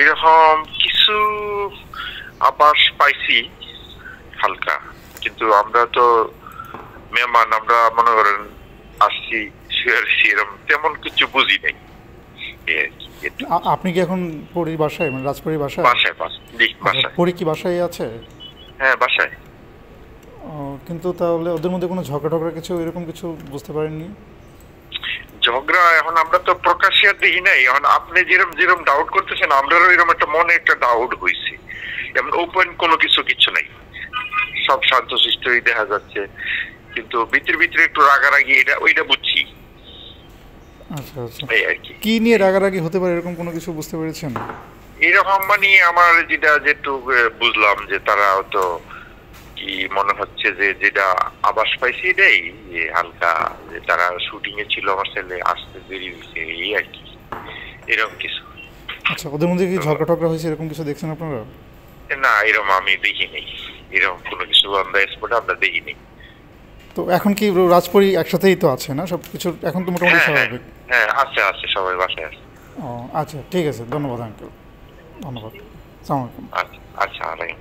এরকম কিছু আবাস পাইছি হালকা। কিন্তু আমরা তো মেহমান আমরা মনে করেন আসছি শুয়েছি এরকম তেমন কিছু বুঝি নাই। আপনি কি এখন পরির বাসায় মানে রাজপরির বাসায়? বাসায় বাসায় আচ্ছা, পরি কি বাসায় আছে? হ্যাঁ বাসায়। কিন্তু তাহলে ওদের মধ্যে কোনো ঝগড়া টগড়া কিছু এরকম কিছু বুঝতে পারেননি? ঝগড়া এখন আমরা তো প্রকাশ্যে দেখি নাই। এখন আপনি যেরকম যেরকম ডাউট করতেছেন আমরাও এরকম একটা মনে একটা ডাউট হয়েছে এমন ওপেন কোনো কিছু কিছু নাই। সব শান্ত শিষ্টই দেখা যাচ্ছে। কিন্তু ভিতরে ভিতরে একটু রাগারাগি এটা ওইটা বুঝছি। আচ্ছা আচ্ছা। কি। নিয়ে রাগারাগি হতে পারে এরকম কোনো কিছু বুঝতে পেরেছেন? এরকম মানে আমার যেটা যেটু বুঝলাম যে তারা তো কি মনে হচ্ছে যে যেটা আবাস পাইছি এটাই? যে হালকা যে তারা শুটিং এ ছিল আমার ছেলে আসতে দেরি হয়েছে এই আর কি। এরকম কিছু। আচ্ছা ওদের মধ্যে কি ঝগড়া টগড়া হয়েছে এরকম কিছু দেখছেন আপনারা? না এরকম আমি দেখিনি এরকম কোনো কিছু আমরা স্পটে আমরা দেখিনি তো এখন কি রাজপরি একসাথেই তো আছে না? সব কিছু এখন তো মোটামুটি হ্যাঁ হ্যাঁ স্বাভাবিক। হ্যাঁ আছে আছে সবাই বাসায় আছে। ও আচ্ছা ঠিক আছে ধন্যবাদ আঙ্কেল ধন্যবাদ। সালাম আলাইকুম। আচ্ছা আচ্ছা আলাইকুম